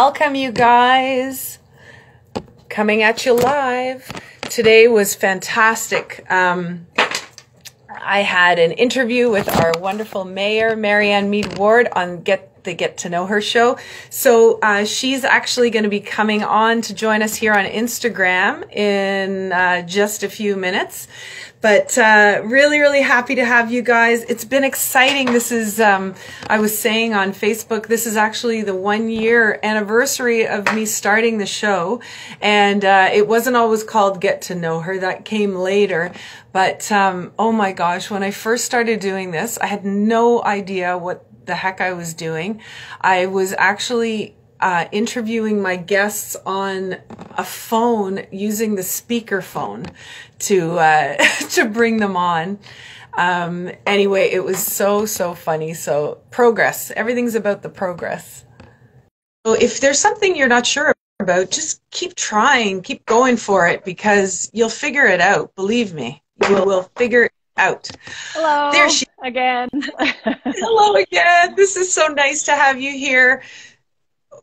Welcome, you guys. Coming at you live. Today was fantastic. Um, I had an interview with our wonderful mayor, Marianne Meed Ward, on Get the Get to Know Her show. So uh, she's actually going to be coming on to join us here on Instagram in uh, just a few minutes. But uh, really, really happy to have you guys. It's been exciting. This is, um, I was saying on Facebook, this is actually the one year anniversary of me starting the show. And uh, it wasn't always called Get to Know Her, that came later. But um, oh my gosh, when I first started doing this, I had no idea what the heck I was doing. I was actually uh, interviewing my guests on a phone using the speaker phone to uh, to bring them on. Um, anyway, it was so so funny. So progress, everything's about the progress. So if there's something you're not sure about, just keep trying, keep going for it because you'll figure it out. Believe me, you will figure out. Hello. There she again. Hello again. This is so nice to have you here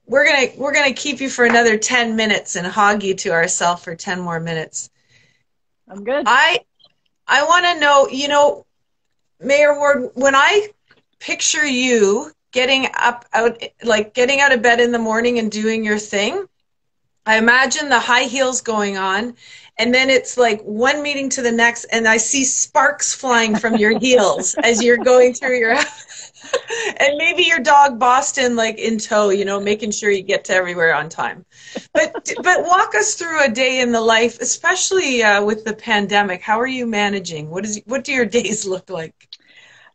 we're gonna we're gonna keep you for another ten minutes and hog you to ourselves for ten more minutes. I'm good. I I want to know, you know, Mayor Ward, when I picture you getting up out like getting out of bed in the morning and doing your thing, I imagine the high heels going on and then it's like one meeting to the next and I see sparks flying from your heels as you're going through your and maybe your dog Boston like in tow, you know, making sure you get to everywhere on time. But but walk us through a day in the life, especially uh, with the pandemic. How are you managing? What is what do your days look like?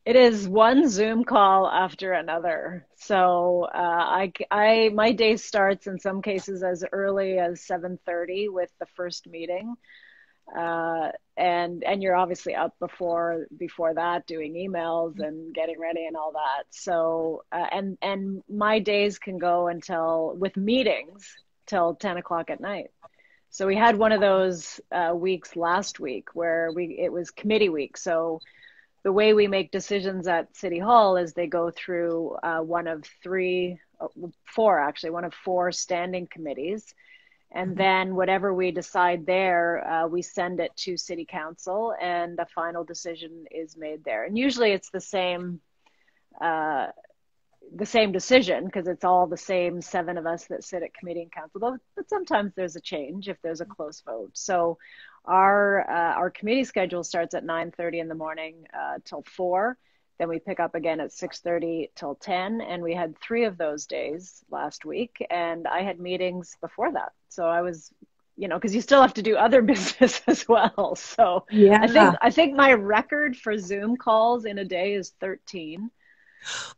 It is one Zoom call after another. So uh, I, I, my day starts in some cases as early as 7:30 with the first meeting. Uh, and and you're obviously up before before that doing emails and getting ready and all that. So uh, and and my days can go until with meetings till 10 o'clock at night. So we had one of those uh, weeks last week where we it was committee week. So the way we make decisions at city hall is they go through uh, one of three uh, four actually one of four standing committees and then whatever we decide there, uh, we send it to city council, and a final decision is made there. And usually, it's the same, uh, the same decision because it's all the same seven of us that sit at committee and council. But, but sometimes there's a change if there's a close vote. So our uh, our committee schedule starts at 9:30 in the morning uh, till four then we pick up again at 6:30 till 10 and we had 3 of those days last week and I had meetings before that. So I was you know because you still have to do other business as well. So yeah. I think I think my record for Zoom calls in a day is 13.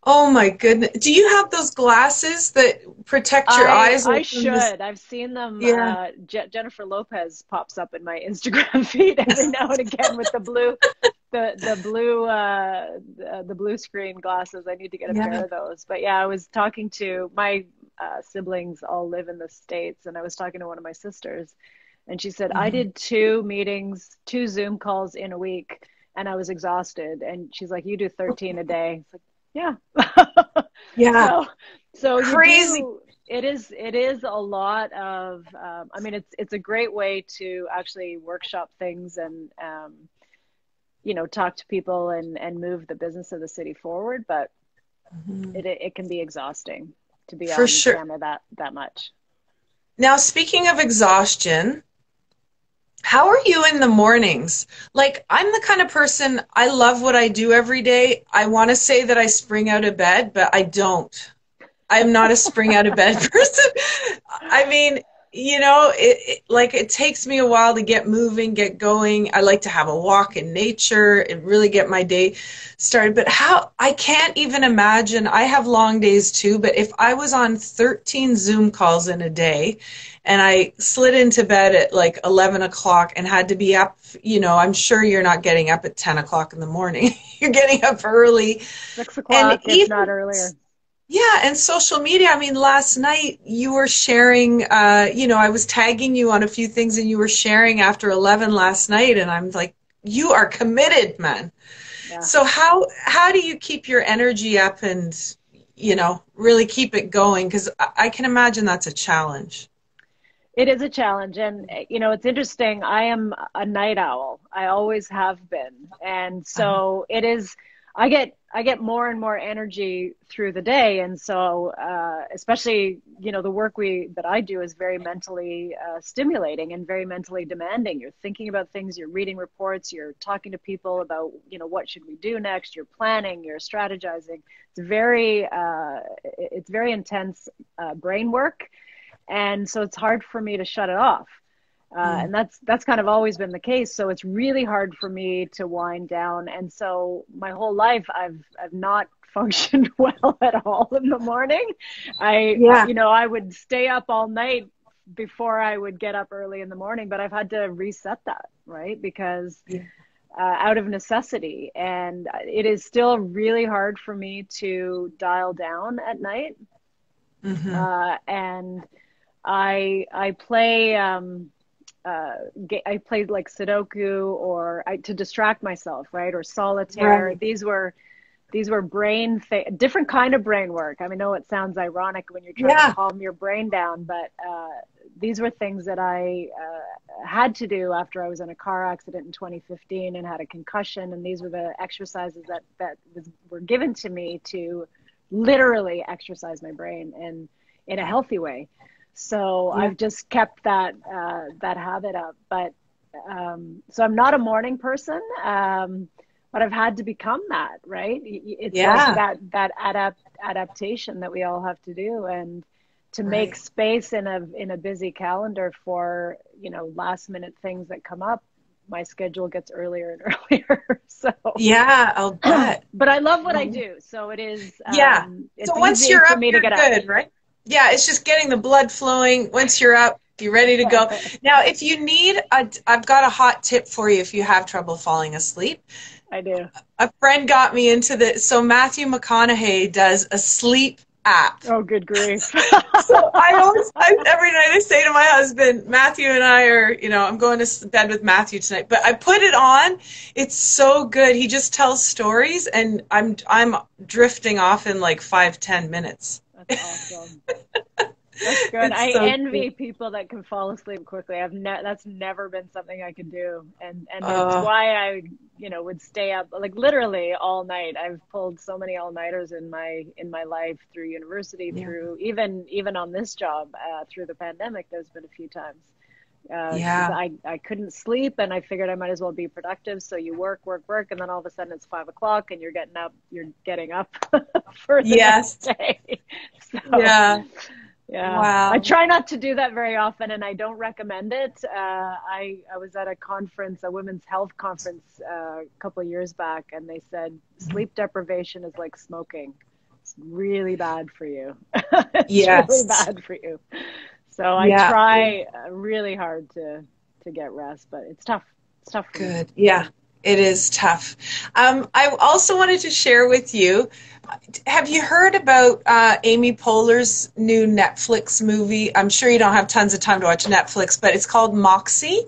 Oh my goodness. Do you have those glasses that protect your I, eyes? I should. This? I've seen them. Yeah. Uh, Je- Jennifer Lopez pops up in my Instagram feed every now and again with the blue the the blue uh the, the, blue screen glasses. I need to get a yeah. pair of those. But yeah, I was talking to my uh, siblings all live in the states and I was talking to one of my sisters and she said mm-hmm. I did two meetings, two Zoom calls in a week and I was exhausted and she's like you do 13 a day. It's like yeah yeah so, so crazy do, it is it is a lot of um, i mean it's it's a great way to actually workshop things and um, you know talk to people and and move the business of the city forward but mm-hmm. it, it can be exhausting to be For on sure. camera that that much now speaking of exhaustion how are you in the mornings? Like, I'm the kind of person, I love what I do every day. I want to say that I spring out of bed, but I don't. I'm not a spring out of bed person. I mean, you know, it, it, like it takes me a while to get moving, get going. I like to have a walk in nature and really get my day started. But how I can't even imagine. I have long days too, but if I was on 13 Zoom calls in a day and I slid into bed at like 11 o'clock and had to be up, you know, I'm sure you're not getting up at 10 o'clock in the morning. you're getting up early. Six o'clock, if even, not earlier yeah, and social media. I mean, last night you were sharing, uh, you know, I was tagging you on a few things and you were sharing after 11 last night, and I'm like, you are committed, man. Yeah. So how how do you keep your energy up and you know, really keep it going? Because I can imagine that's a challenge. It is a challenge. And, you know, it's interesting. I am a night owl. I always have been. And so uh-huh. it is, I get, I get more and more energy through the day. And so, uh, especially, you know, the work we, that I do is very mentally uh, stimulating and very mentally demanding. You're thinking about things, you're reading reports, you're talking to people about, you know, what should we do next? You're planning, you're strategizing. It's very, uh, it's very intense uh, brain work and so it's hard for me to shut it off. Uh, mm. And that's that's kind of always been the case. So it's really hard for me to wind down. And so my whole life, I've I've not functioned well at all in the morning. I yeah. you know I would stay up all night before I would get up early in the morning, but I've had to reset that right because. Yeah. Uh, out of necessity. And it is still really hard for me to dial down at night. Mm-hmm. Uh, and I I play um, uh, I played like Sudoku or I, to distract myself, right? Or solitaire. Right. These were these were brain th- different kind of brain work. I mean, I know it sounds ironic when you're trying yeah. to calm your brain down, but uh, these were things that I uh, had to do after I was in a car accident in 2015 and had a concussion. And these were the exercises that that was, were given to me to literally exercise my brain and in a healthy way. So yeah. I've just kept that uh, that habit up. But um, so I'm not a morning person, um, but I've had to become that. Right? It's yeah. like that that adapt adaptation that we all have to do, and to right. make space in a in a busy calendar for you know last minute things that come up. My schedule gets earlier and earlier. so yeah, I'll bet. but I love what I do, so it is. Yeah. Um, so once you're up, you're good, up. right? Yeah, it's just getting the blood flowing. Once you're up, you're ready to go. Now, if you need, i I've got a hot tip for you if you have trouble falling asleep. I do. A friend got me into the, so Matthew McConaughey does a sleep app. Oh, good grief. so I always, I, every night I say to my husband, Matthew and I are, you know, I'm going to bed with Matthew tonight, but I put it on. It's so good. He just tells stories and I'm, I'm drifting off in like five, ten minutes. That's awesome. That's good. It's I so envy cool. people that can fall asleep quickly. I've ne- that's never been something I could do, and and uh, that's why I, you know, would stay up like literally all night. I've pulled so many all nighters in my in my life through university, yeah. through even even on this job uh, through the pandemic. There's been a few times. Uh, yeah. I, I couldn't sleep and I figured I might as well be productive. So you work, work, work, and then all of a sudden it's five o'clock and you're getting up, you're getting up for the yes. next day. So, yeah. Yeah. Wow. I try not to do that very often and I don't recommend it. Uh, I, I was at a conference, a women's health conference uh, a couple of years back, and they said sleep deprivation is like smoking. It's really bad for you. it's yes. really bad for you. So I yeah. try uh, really hard to to get rest, but it's tough. It's tough. Good. Me. Yeah, it is tough. Um, I also wanted to share with you. Have you heard about uh, Amy Poehler's new Netflix movie? I'm sure you don't have tons of time to watch Netflix, but it's called Moxie.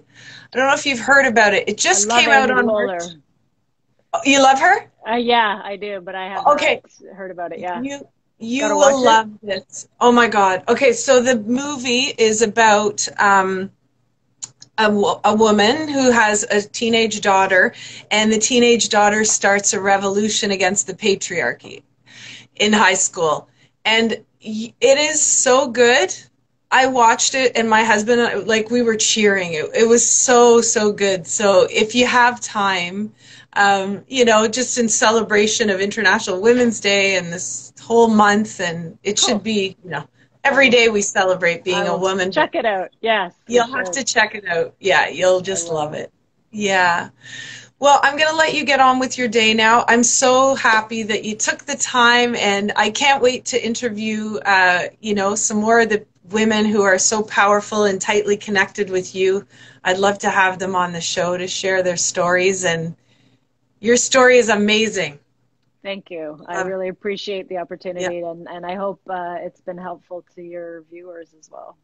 I don't know if you've heard about it. It just came Amy out on. Poehler. Oh, you love her? Uh, yeah, I do, but I haven't okay. heard about it. Yeah. You you will love this. Oh my God. Okay, so the movie is about um, a, a woman who has a teenage daughter, and the teenage daughter starts a revolution against the patriarchy in high school. And it is so good. I watched it, and my husband, like, we were cheering. It, it was so, so good. So if you have time, um, you know, just in celebration of International Women's Day and this whole month, and it cool. should be, you know, every day we celebrate being a woman. Check it out. Yes. You'll have to check it out. Yeah, you'll just love it. Yeah. Well, I'm going to let you get on with your day now. I'm so happy that you took the time, and I can't wait to interview, uh, you know, some more of the women who are so powerful and tightly connected with you. I'd love to have them on the show to share their stories, and your story is amazing. Thank you. I um, really appreciate the opportunity, yeah. and, and I hope uh, it's been helpful to your viewers as well.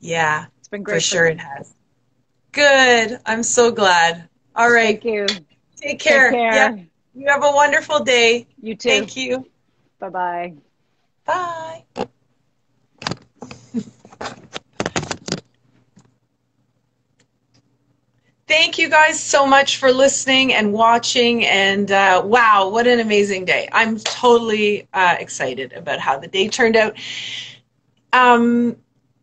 Yeah, it's been great. For sure, it has. Good. I'm so glad. All right. Thank you. Take care. Take care. Yeah. You have a wonderful day. You too. Thank you. Bye bye bye. Thank you guys so much for listening and watching. And uh, wow, what an amazing day! I'm totally uh, excited about how the day turned out. Um,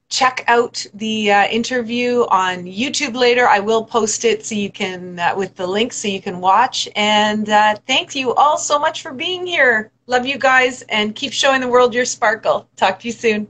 check out the uh, interview on YouTube later. I will post it so you can uh, with the link so you can watch. And uh, thank you all so much for being here. Love you guys and keep showing the world your sparkle. Talk to you soon.